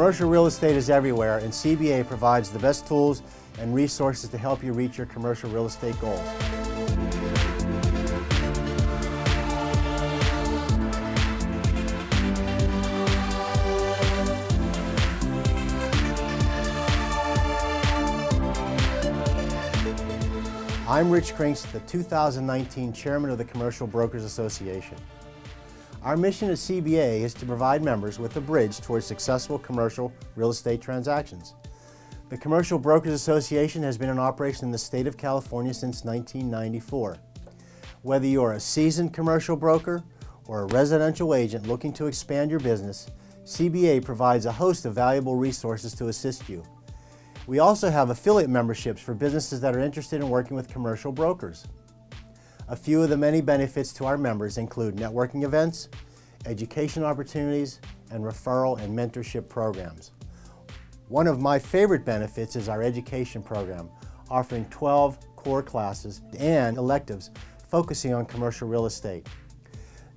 Commercial real estate is everywhere and CBA provides the best tools and resources to help you reach your commercial real estate goals. I'm Rich Krinks, the 2019 Chairman of the Commercial Brokers Association. Our mission at CBA is to provide members with a bridge towards successful commercial real estate transactions. The Commercial Brokers Association has been in operation in the state of California since 1994. Whether you're a seasoned commercial broker or a residential agent looking to expand your business, CBA provides a host of valuable resources to assist you. We also have affiliate memberships for businesses that are interested in working with commercial brokers. A few of the many benefits to our members include networking events, education opportunities, and referral and mentorship programs. One of my favorite benefits is our education program, offering 12 core classes and electives focusing on commercial real estate.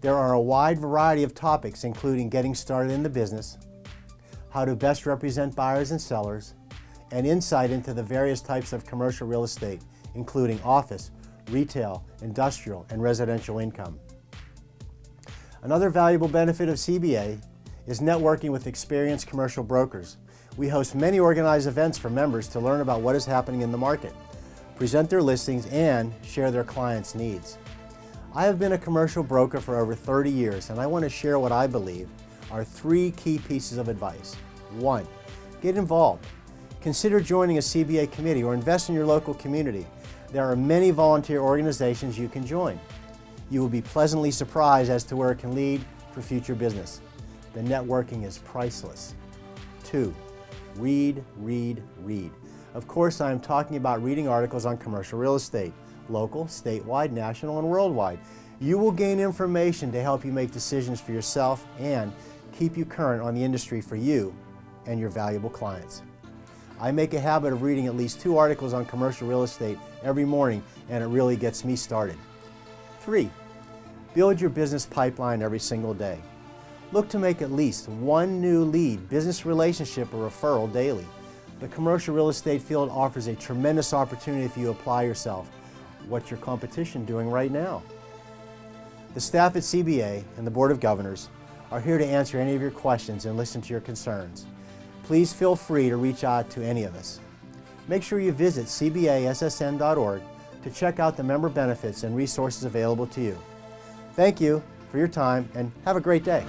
There are a wide variety of topics including getting started in the business, how to best represent buyers and sellers, and insight into the various types of commercial real estate, including office, retail, industrial, and residential income. Another valuable benefit of CBA is networking with experienced commercial brokers. We host many organized events for members to learn about what is happening in the market, present their listings, and share their clients' needs. I have been a commercial broker for over 30 years, and I want to share what I believe are three key pieces of advice. One, get involved. Consider joining a CBA committee or invest in your local community. There are many volunteer organizations you can join. You will be pleasantly surprised as to where it can lead for future business. The networking is priceless. Two, read, read, read. Of course, I am talking about reading articles on commercial real estate, local, statewide, national, and worldwide. You will gain information to help you make decisions for yourself and keep you current on the industry for you and your valuable clients. I make a habit of reading at least two articles on commercial real estate every morning and it really gets me started. Three, build your business pipeline every single day. Look to make at least one new lead, business relationship, or referral daily. The commercial real estate field offers a tremendous opportunity if you apply yourself. What's your competition doing right now? The staff at CBA and the Board of Governors are here to answer any of your questions and listen to your concerns please feel free to reach out to any of us. Make sure you visit cbassn.org to check out the member benefits and resources available to you. Thank you for your time and have a great day.